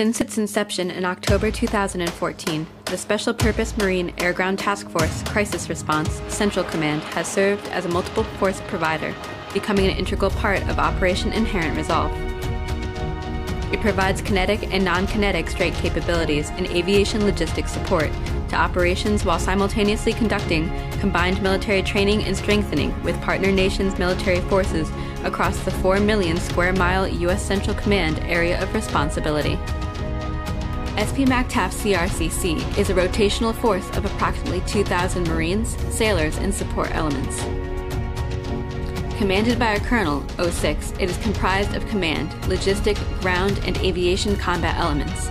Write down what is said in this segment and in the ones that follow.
Since its inception in October 2014, the Special Purpose Marine Air Ground Task Force Crisis Response Central Command has served as a multiple force provider, becoming an integral part of Operation Inherent Resolve. It provides kinetic and non kinetic strike capabilities and aviation logistics support to operations while simultaneously conducting combined military training and strengthening with partner nations' military forces across the 4 million square mile U.S. Central Command area of responsibility. SP MAGTF CRCC is a rotational force of approximately 2,000 Marines, sailors, and support elements. Commanded by a colonel, 06, it is comprised of command, logistic, ground, and aviation combat elements.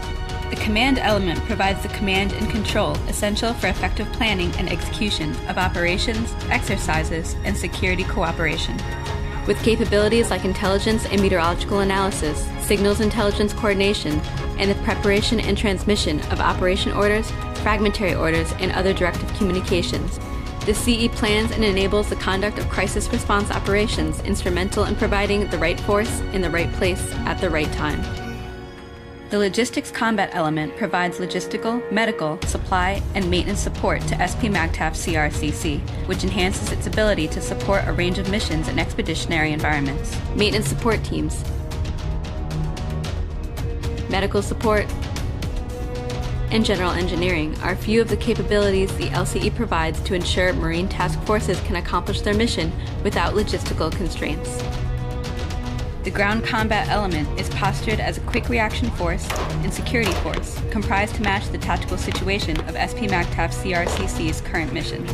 The command element provides the command and control essential for effective planning and execution of operations, exercises, and security cooperation. With capabilities like intelligence and meteorological analysis, signals intelligence coordination, and the preparation and transmission of operation orders, fragmentary orders, and other directive communications, the CE plans and enables the conduct of crisis response operations instrumental in providing the right force in the right place at the right time. The logistics combat element provides logistical, medical, supply, and maintenance support to SP MAGTF CRCC, which enhances its ability to support a range of missions in expeditionary environments. Maintenance support teams, medical support, and general engineering are few of the capabilities the LCE provides to ensure Marine task forces can accomplish their mission without logistical constraints. The ground combat element is postured as a quick reaction force and security force, comprised to match the tactical situation of SP MAGTF CRCC's current missions.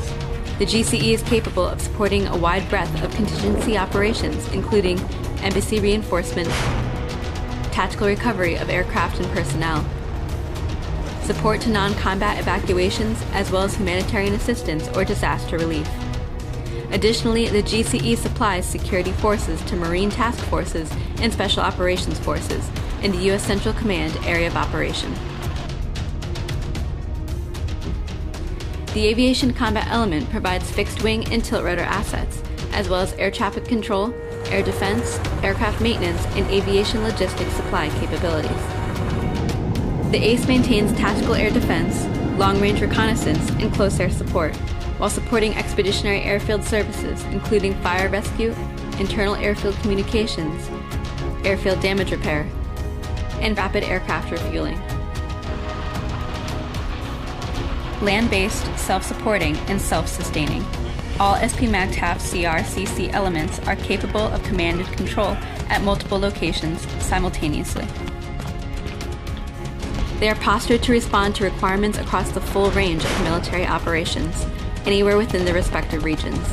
The GCE is capable of supporting a wide breadth of contingency operations, including embassy reinforcement, tactical recovery of aircraft and personnel, support to non combat evacuations, as well as humanitarian assistance or disaster relief. Additionally, the GCE supplies security forces to Marine task forces and Special Operations Forces in the U.S. Central Command area of operation. The aviation combat element provides fixed wing and tilt rotor assets, as well as air traffic control, air defense, aircraft maintenance, and aviation logistics supply capabilities. The ACE maintains tactical air defense, long range reconnaissance, and close air support, while supporting expeditionary airfield services, including fire rescue, internal airfield communications, airfield damage repair, and rapid aircraft refueling. Land based, self supporting, and self sustaining. All SP MAGTF CRCC elements are capable of command and control at multiple locations simultaneously. They are postured to respond to requirements across the full range of military operations, anywhere within the respective regions.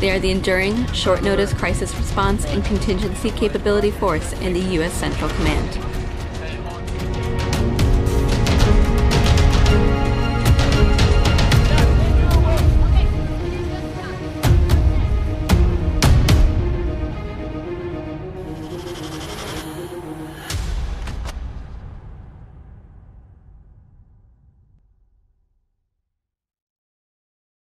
They are the enduring, short notice crisis response and contingency capability force in the U.S. Central Command.